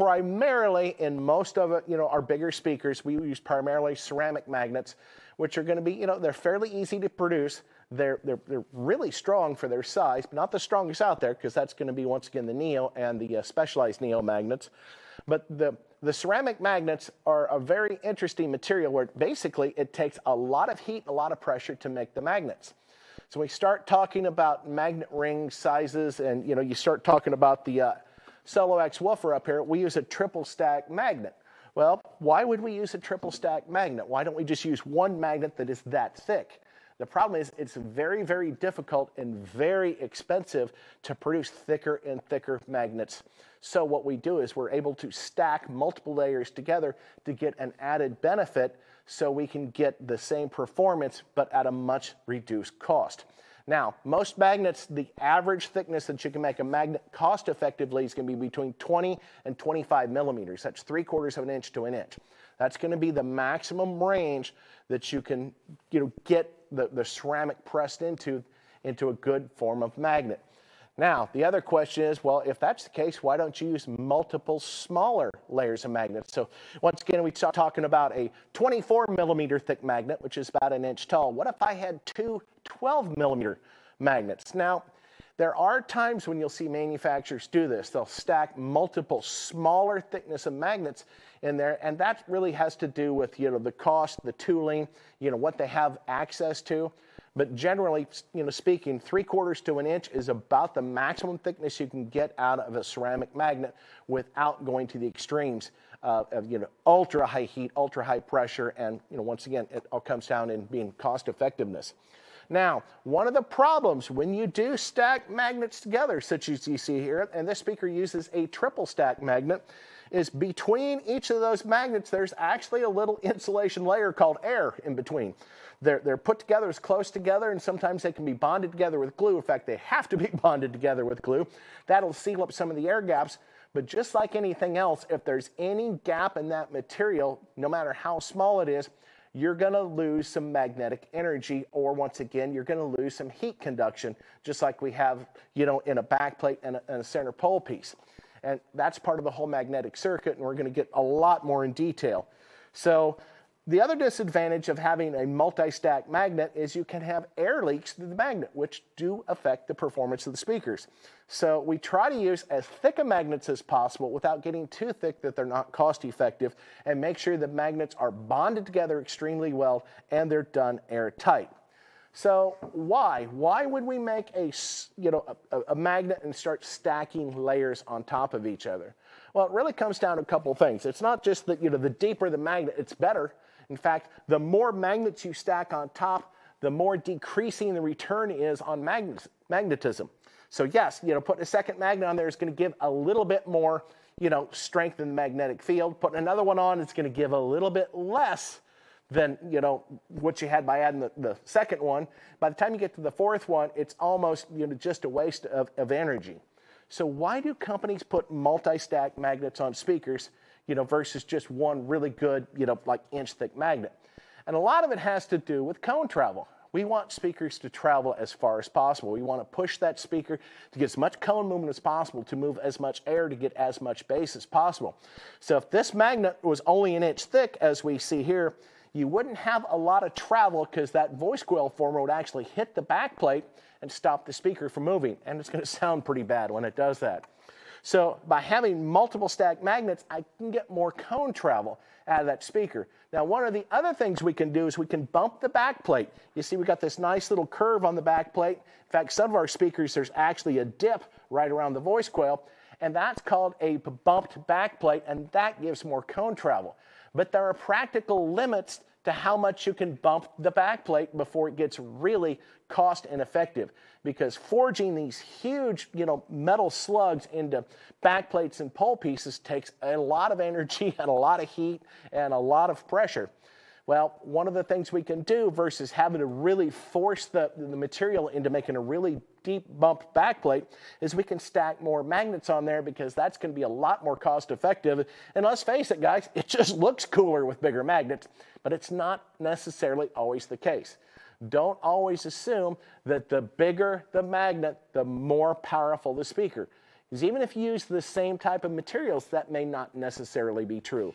primarily in most of it, you know, our bigger speakers, we use primarily ceramic magnets, which are going to be, you know, they're fairly easy to produce. They're, they're, they're really strong for their size, but not the strongest out there because that's going to be, once again, the Neo and the uh, specialized Neo magnets. But the, the ceramic magnets are a very interesting material where basically it takes a lot of heat, a lot of pressure to make the magnets. So we start talking about magnet ring sizes and, you know, you start talking about the uh, Solo X woofer up here, we use a triple stack magnet. Well, why would we use a triple stack magnet? Why don't we just use one magnet that is that thick? The problem is it's very, very difficult and very expensive to produce thicker and thicker magnets. So what we do is we're able to stack multiple layers together to get an added benefit so we can get the same performance but at a much reduced cost. Now, most magnets, the average thickness that you can make a magnet cost effectively is going to be between 20 and 25 millimeters. That's three quarters of an inch to an inch. That's going to be the maximum range that you can you know, get the, the ceramic pressed into, into a good form of magnet. Now, the other question is, well, if that's the case, why don't you use multiple smaller layers of magnets? So once again, we start talking about a 24 millimeter thick magnet, which is about an inch tall. What if I had two 12 millimeter magnets? Now, there are times when you'll see manufacturers do this. They'll stack multiple smaller thickness of magnets in there, and that really has to do with you know the cost, the tooling, you know what they have access to. But generally, you know, speaking, three quarters to an inch is about the maximum thickness you can get out of a ceramic magnet without going to the extremes uh, of you know ultra high heat, ultra high pressure, and you know once again, it all comes down in being cost effectiveness. Now, one of the problems when you do stack magnets together, such as you see here, and this speaker uses a triple stack magnet, is between each of those magnets, there's actually a little insulation layer called air in between. They're, they're put together as close together, and sometimes they can be bonded together with glue. In fact, they have to be bonded together with glue. That'll seal up some of the air gaps. But just like anything else, if there's any gap in that material, no matter how small it is, you're going to lose some magnetic energy or once again you're going to lose some heat conduction just like we have you know in a backplate and a, and a center pole piece and that's part of the whole magnetic circuit and we're going to get a lot more in detail so the other disadvantage of having a multi-stack magnet is you can have air leaks through the magnet, which do affect the performance of the speakers. So we try to use as thick a magnets as possible without getting too thick that they're not cost effective and make sure the magnets are bonded together extremely well and they're done airtight. So why? Why would we make a, you know, a, a, magnet and start stacking layers on top of each other? Well, it really comes down to a couple things. It's not just that, you know, the deeper the magnet, it's better. In fact, the more magnets you stack on top, the more decreasing the return is on magnet magnetism. So yes, you know, putting a second magnet on there is going to give a little bit more, you know, strength in the magnetic field. Putting another one on, it's going to give a little bit less than, you know, what you had by adding the, the second one. By the time you get to the fourth one, it's almost, you know, just a waste of, of energy. So why do companies put multi-stack magnets on speakers? you know, versus just one really good, you know, like inch thick magnet. And a lot of it has to do with cone travel. We want speakers to travel as far as possible. We want to push that speaker to get as much cone movement as possible, to move as much air to get as much bass as possible. So if this magnet was only an inch thick, as we see here, you wouldn't have a lot of travel because that voice coil former would actually hit the back plate and stop the speaker from moving. And it's going to sound pretty bad when it does that. So by having multiple stack magnets, I can get more cone travel out of that speaker. Now, one of the other things we can do is we can bump the back plate. You see, we got this nice little curve on the back plate. In fact, some of our speakers, there's actually a dip right around the voice coil, and that's called a bumped back plate, and that gives more cone travel. But there are practical limits to how much you can bump the backplate before it gets really cost ineffective. Because forging these huge, you know, metal slugs into backplates and pole pieces takes a lot of energy and a lot of heat and a lot of pressure. Well, one of the things we can do versus having to really force the, the material into making a really deep bump backplate is we can stack more magnets on there because that's going to be a lot more cost effective. And let's face it, guys, it just looks cooler with bigger magnets, but it's not necessarily always the case. Don't always assume that the bigger the magnet, the more powerful the speaker. Because even if you use the same type of materials, that may not necessarily be true.